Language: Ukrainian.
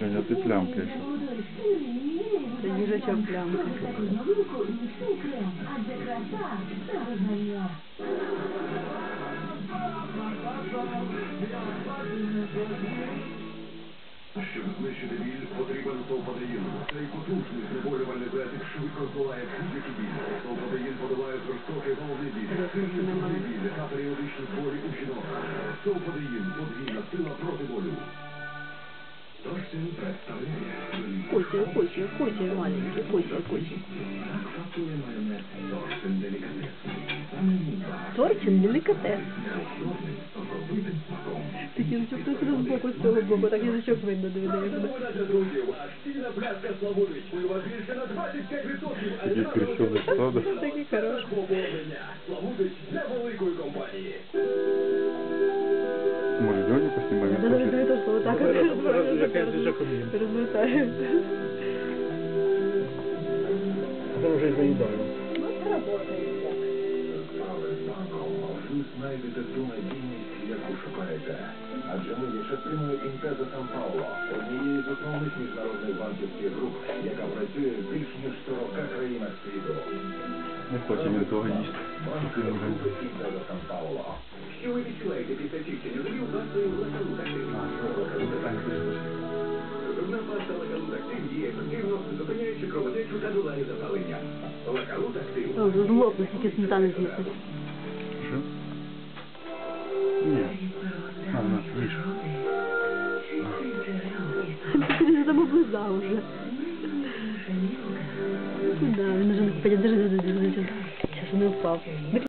Będę ty plamkę. Będzie życie plamkę. Thank you. Щоб знищити біль, потрібен совпадеїн. Цей потужний знеболювальний засіб швидко здолає будь-які біль. Совпадеїн подолає жорстокий головний біль, сильний головний біль та періодичні болі у жінок. Совпадеїн – подвійна сила проти болю. Торсін представляє Котя маленький, Котя, Котя. Торчин делікатес. Так язичок тут з з цього боку, так язичок видно, диви, диви, диви. Для друзів, акційна пляшка Славутич. У вас більше на 25%. а Такий крещений стадо. Такий хороший. Славутич для компанії. Може, Льоні поснімаємо? Да, що отак от Розвертаємо. розвертаємо. Потім вже й заїдаю. Справи з банком. Ви ту надійність, яку шукаєте. Адже ми є частиною Інтеза Сан Пауло, однієї з основних міжнародних банківських груп, яка працює в більш ніж 40 країнах світу. Не хоче він того їсти. Банк групи Інтеза Сан Пауло. Що ви відчуваєте після чищення зубів власною лакалут актив? Лакалут актив. Зубна паста лакалутактив діє ефективно, зупиняючи кровотечу та долає запалення. Лакалут актив. О, тільки сметани з'їсти. Що? Ні. На, на, їж. Ти там облизав уже. Да, Він вже не впаде, впав.